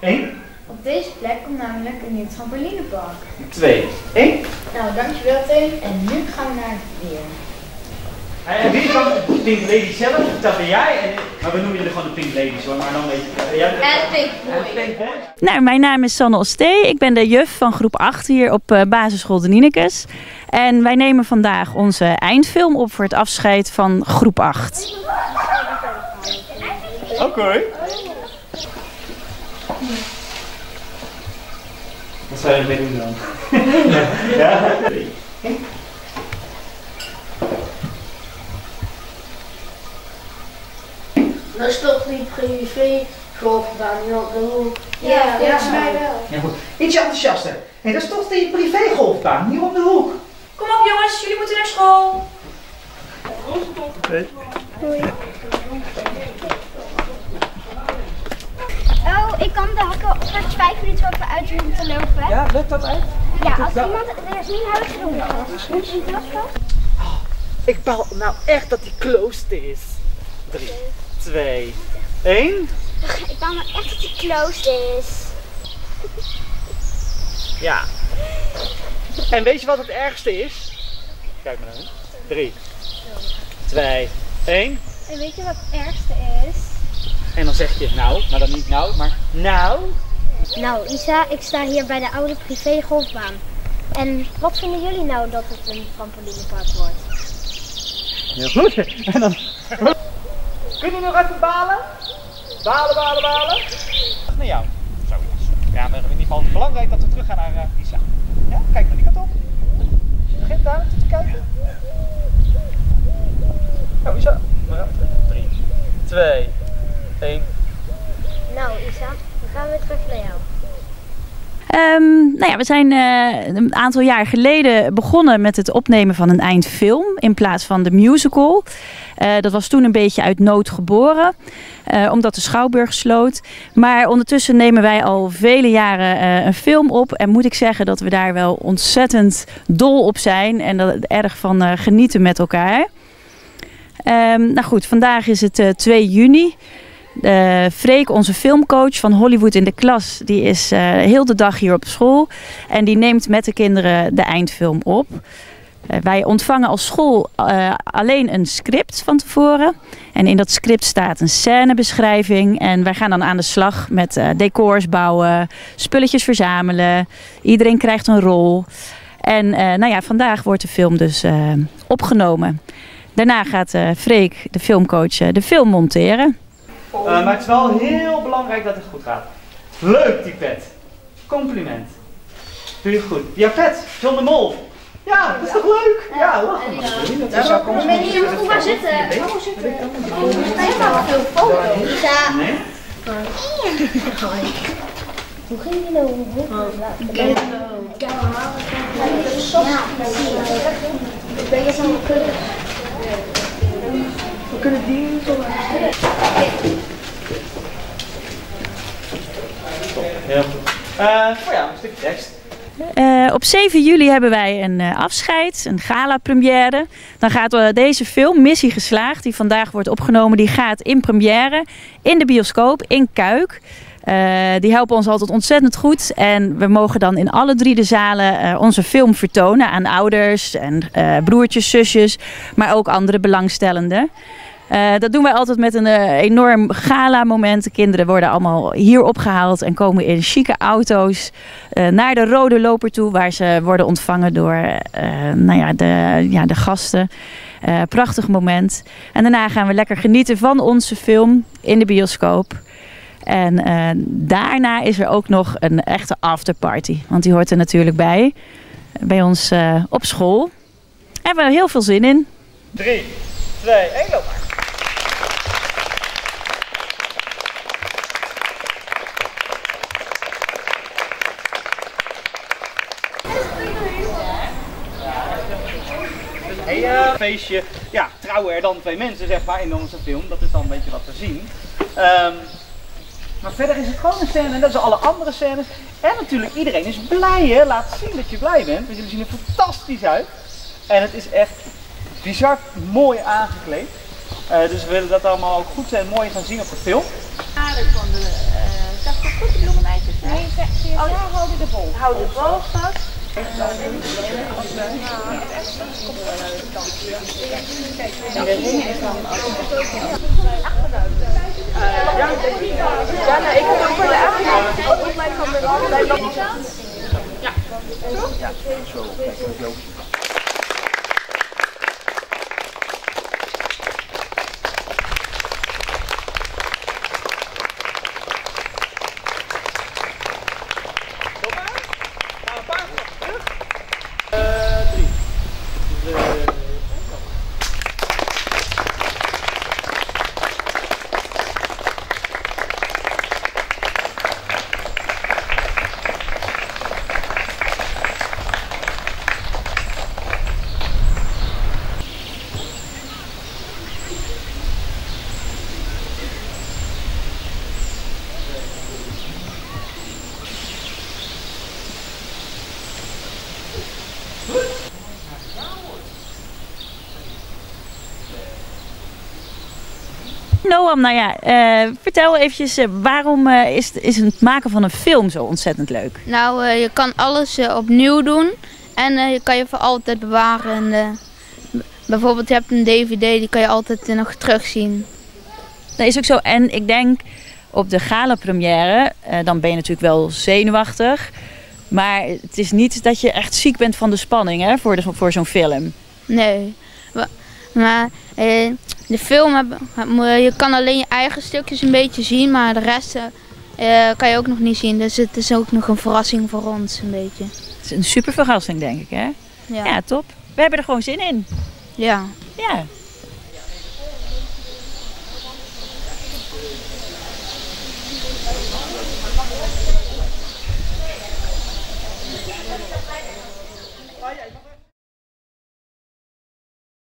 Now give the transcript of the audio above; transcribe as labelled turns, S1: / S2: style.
S1: 1,
S2: Op deze plek komt namelijk een nieuw trampolinepark.
S1: 2, 1.
S2: Nou, dankjewel Tim. En nu gaan we naar het weer.
S1: En wie is dan de Pink Lady zelf? Dat ben jij. En, maar we noemen jullie gewoon de Pink Ladies hoor. Maar dan weet je.
S2: En Pink
S1: en Pink Boy.
S3: Nou, mijn naam is Sanne Ostee. Ik ben de juf van groep 8 hier op eh, basisschool de Nienekes. En wij nemen vandaag onze eindfilm op voor het afscheid van groep 8.
S1: Oké. Wat zou je ermee doen dan? ja.
S4: Dat is toch die privé golf daar niet op de hoek.
S2: Ja, volgens mij wel.
S1: Ja, goed. Ietsje enthousiaster. Dat is toch die privégolfbaan, hier op de hoek.
S5: Kom op jongens, jullie moeten naar school.
S6: Oh, ik kan de hakken straks vijf minuten over uit te lopen.
S1: Ja, lukt dat uit?
S6: Ja, als iemand... Er is niet huis het in klasvast?
S1: Ik baal nou echt dat die closed is. 3, 2, 1.
S6: Ik kan nou echt dat die closed is.
S1: Ja. En weet je wat het ergste is? Kijk maar naar 3, 2, 1.
S6: En weet je wat het ergste is?
S1: En dan zeg je nou, maar dan niet nou, maar nou.
S6: Nou, Isa, ik sta hier bij de oude privé golfbaan. En wat vinden jullie nou dat het een trampolinepark wordt?
S1: Heel goed. En dan... Kun je nog even balen? Balen, balen, balen. Naar jou. Zo, ja. Ja, maar in ieder geval belangrijk dat we terug gaan naar eh, Isa. Ja, kijk naar die kant op. Je begint daar naartoe te kijken. Oh, Isa. Ja, 3, 2, 1.
S6: Nou, Isa, dan gaan we terug naar jou.
S3: Ehm, nou ja, we zijn eh, een aantal jaar geleden begonnen met het opnemen van een eindfilm in plaats van de musical. Eh, dat was toen een beetje uit nood geboren, eh, omdat de Schouwburg sloot. Maar ondertussen nemen wij al vele jaren een film op. En moet ik zeggen dat we daar wel ontzettend dol op zijn en dat erg van genieten met elkaar. Ehm, nou goed, vandaag is het eh, 2 juni. Eh Freek, onze filmcoach van Hollywood in de klas, die is eh, heel de dag hier op school. En die neemt met de kinderen de eindfilm op. Eh, wij ontvangen als school alleen een script van tevoren. En in dat script staat een scènebeschrijving. En wij gaan dan aan de slag met decors bouwen, spulletjes verzamelen. Iedereen krijgt een rol. En nou ja, vandaag wordt de film dus opgenomen. Daarna gaat Freek, de filmcoach, de film monteren.
S1: Eh, maar het is wel heel belangrijk dat het goed gaat. Leuk die pet. Compliment. Doe je goed. Ja, pet. John de Mol. Ja, dat is toch leuk? Ja, lachen. Dat is
S6: ben hier nog maar zitten. Kom zitten. Maak veel foto's.
S1: Nee?
S6: Hoe ging die nou? Ik ben kunnen.
S4: We kunnen die zo
S1: Heel goed. Eh, voor jou, een stukje tekst.
S3: Eh, op 7 juli hebben wij een eh, afscheid, een gala-première. Dan gaat eh, deze film, Missie Geslaagd, die vandaag wordt opgenomen, die gaat in première in de bioscoop in Kuik. Eh, die helpen ons altijd ontzettend goed. En we mogen dan in alle drie de zalen eh, onze film vertonen aan ouders en eh, broertjes, zusjes, maar ook andere belangstellenden. Eh, dat doen wij altijd met een eh, enorm gala-moment. De kinderen worden allemaal hier opgehaald en komen in chique auto's eh, naar de Rode Loper toe, waar ze worden ontvangen door nou ja, de, ja, de gasten. Prachtig moment. En daarna gaan we lekker genieten van onze film in de bioscoop. En daarna is er ook nog een echte afterparty. Want die hoort er natuurlijk bij. Bij ons op school. Hebben we heel veel zin in.
S1: 3, 2, 1, loop maar. Feestje. Ja, trouwen er dan twee mensen, zeg maar, in onze film. Dat is dan een beetje wat we zien. Ehm, maar verder is het gewoon een scène, en dat is alle andere scènes. En natuurlijk, iedereen is blij, hè. Laat zien dat je blij bent. Want jullie zien er fantastisch uit. En het is echt bizar mooi aangekleed. Eh, dus we willen dat allemaal ook goed en mooi gaan zien op de film.
S5: Vader van de uh, Zag goed de bloemen Houd de bal vast.
S3: Noam, nou ja, eh, vertel eventjes, eh, waarom eh, is, is het maken van een film zo ontzettend leuk?
S7: Nou, je kan alles opnieuw doen en je kan je voor altijd bewaren. En, bijvoorbeeld, je hebt een DVD, die kan je altijd nog terugzien.
S3: Dat is ook zo. En ik denk op de gala-première, dan ben je natuurlijk wel zenuwachtig. Maar het is niet dat je echt ziek bent van de spanning hè, voor, de, voor zo'n film.
S7: Nee, maar eh, de film, heb- heb- je kan alleen je eigen stukjes een beetje zien, maar de rest eh, eh, kan je ook nog niet zien. Dus het is ook nog een verrassing voor ons een beetje.
S3: Het is een super verrassing, denk ik. Hè?
S7: Ja.
S3: Ja, top. We hebben er gewoon zin in.
S7: ja.
S1: Ja,